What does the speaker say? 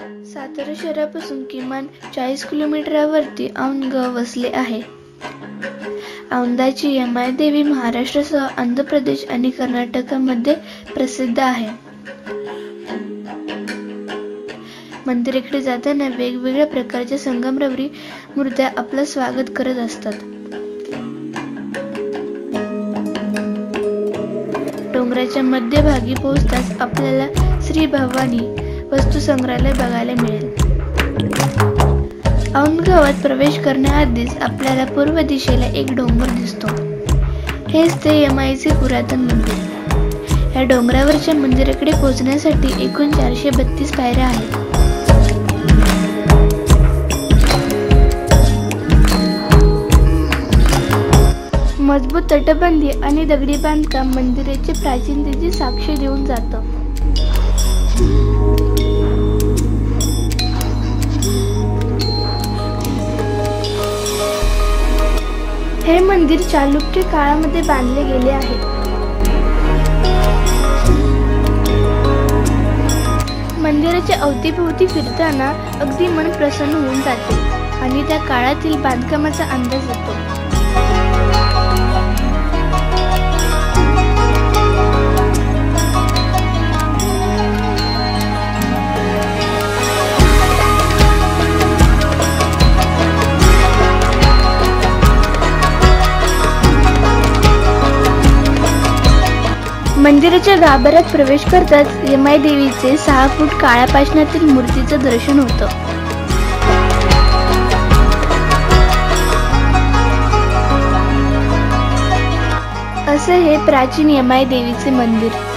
सातारा शहरापासून किमान चाळीस किलोमीटरवरती औंधगाव वसले आहे. औंधाची यमाई देवी महाराष्ट्रासह आंध्र प्रदेश आणि कर्नाटकामध्ये प्रसिद्ध आहे. मंदिराकडे जाताना वेगवेगळ्या प्रकारच्या संगमरवरी मूर्त्या आपलं स्वागत करत असतात. डोंगराच्या मध्यभागी पोहोचताच आपल्याला श्री भवानी वस्तू संग्रहालय बघायला मिळेल. औंधगावात प्रवेश करण्याआधीच आपल्याला पूर्व दिशेला एक डोंगर दिसतो. हेच ते यमाईचे पुरातन मंदिर. या डोंगरावरच्या मंदिराकडे पोहोचण्यासाठी एकूण चारशे बत्तीस पायऱ्या आहेत. मजबूत तटबंदी आणि दगडी बांधकाम मंदिराची प्राचीनतेची साक्ष देऊन जातं. हे मंदिर चालुक्य काळामध्ये बांधले गेले आहे. मंदिराच्या अवतीभोवती फिरताना अगदी मन प्रसन्न होऊन जाते आणि त्या काळातील बांधकामाचा अंदाज येतो मंदिराच्या गाभाऱ्यात प्रवेश करताच यमाई देवीचे सहा फूट काळ्या पाषणातील मूर्तीचं दर्शन होतं. असं हे प्राचीन यमाई देवीचे मंदिर.